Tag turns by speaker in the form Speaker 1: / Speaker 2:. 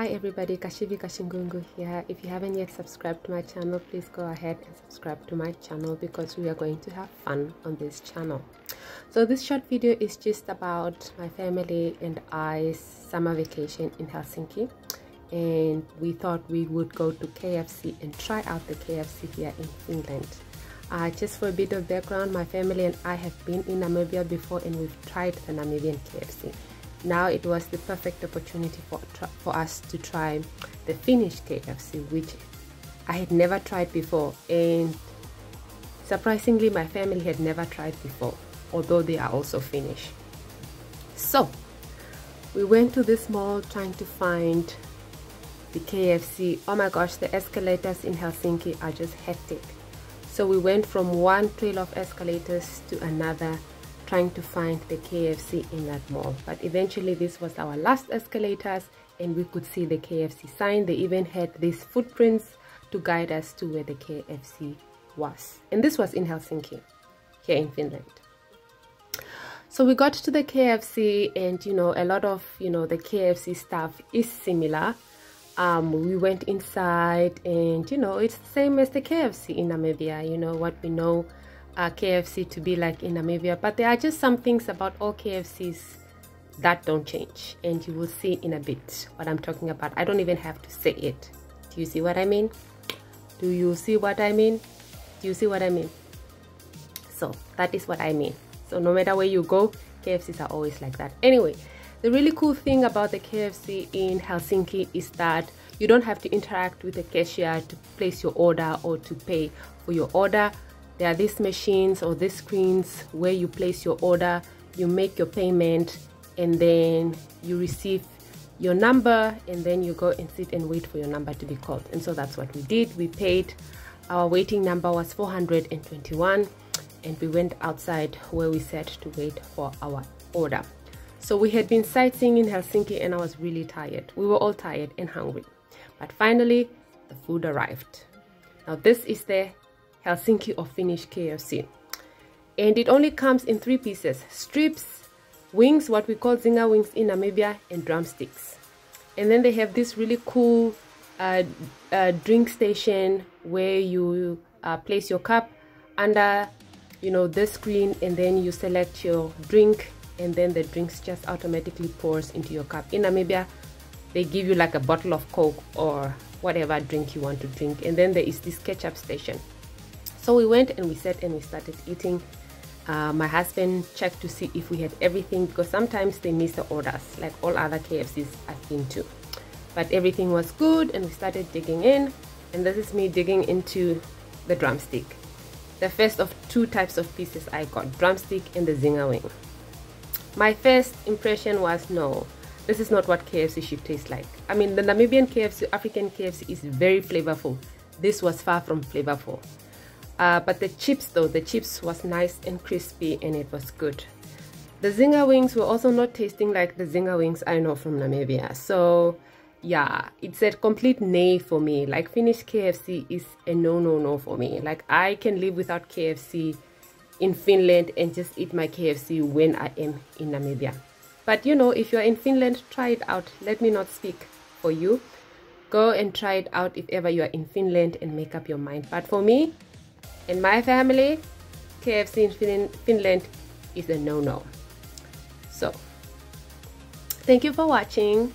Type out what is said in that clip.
Speaker 1: Hi everybody, Kashivi Kashingungu here. If you haven't yet subscribed to my channel, please go ahead and subscribe to my channel because we are going to have fun on this channel. So this short video is just about my family and I's summer vacation in Helsinki. And we thought we would go to KFC and try out the KFC here in Finland. Uh, just for a bit of background, my family and I have been in Namibia before and we've tried the Namibian KFC now it was the perfect opportunity for, for us to try the Finnish KFC, which I had never tried before. And surprisingly, my family had never tried before, although they are also Finnish. So, we went to this mall trying to find the KFC. Oh my gosh, the escalators in Helsinki are just hectic. So we went from one trail of escalators to another trying to find the KFC in that mall. But eventually this was our last escalators and we could see the KFC sign. They even had these footprints to guide us to where the KFC was. And this was in Helsinki, here in Finland. So we got to the KFC and you know, a lot of, you know, the KFC stuff is similar. Um, we went inside and you know, it's the same as the KFC in Namibia, you know, what we know uh, KFC to be like in Namibia, but there are just some things about all KFCs that don't change, and you will see in a bit what I'm talking about. I don't even have to say it. Do you see what I mean? Do you see what I mean? Do you see what I mean? So that is what I mean. So no matter where you go, KFCs are always like that. Anyway, the really cool thing about the KFC in Helsinki is that you don't have to interact with the cashier to place your order or to pay for your order there are these machines or these screens where you place your order you make your payment and then you receive your number and then you go and sit and wait for your number to be called. And so that's what we did. We paid. Our waiting number was 421 and we went outside where we sat to wait for our order. So we had been sightseeing in helsinki and i was really tired. We were all tired and hungry. But finally the food arrived. Now this is the Helsinki or Finnish KFC. And it only comes in three pieces. Strips, wings, what we call zinger wings in Namibia, and drumsticks. And then they have this really cool uh, uh, drink station where you uh, place your cup under you know the screen and then you select your drink and then the drinks just automatically pours into your cup in namibia they give you like a bottle of coke or whatever drink you want to drink and then there is this ketchup station so we went and we sat and we started eating. Uh, my husband checked to see if we had everything because sometimes they miss the orders like all other KFCs I've been to. But everything was good and we started digging in and this is me digging into the drumstick. The first of two types of pieces I got, drumstick and the zinger wing. My first impression was no, this is not what KFC should taste like. I mean the Namibian KFC, African KFC is very flavorful. This was far from flavorful. Uh, but the chips though, the chips was nice and crispy and it was good. The zinger wings were also not tasting like the zinger wings I know from Namibia. So yeah, it's a complete nay for me. Like Finnish KFC is a no, no, no for me. Like I can live without KFC in Finland and just eat my KFC when I am in Namibia. But you know, if you're in Finland, try it out. Let me not speak for you. Go and try it out if ever you are in Finland and make up your mind. But for me, in my family, KFC in fin Finland is a no-no. So, thank you for watching.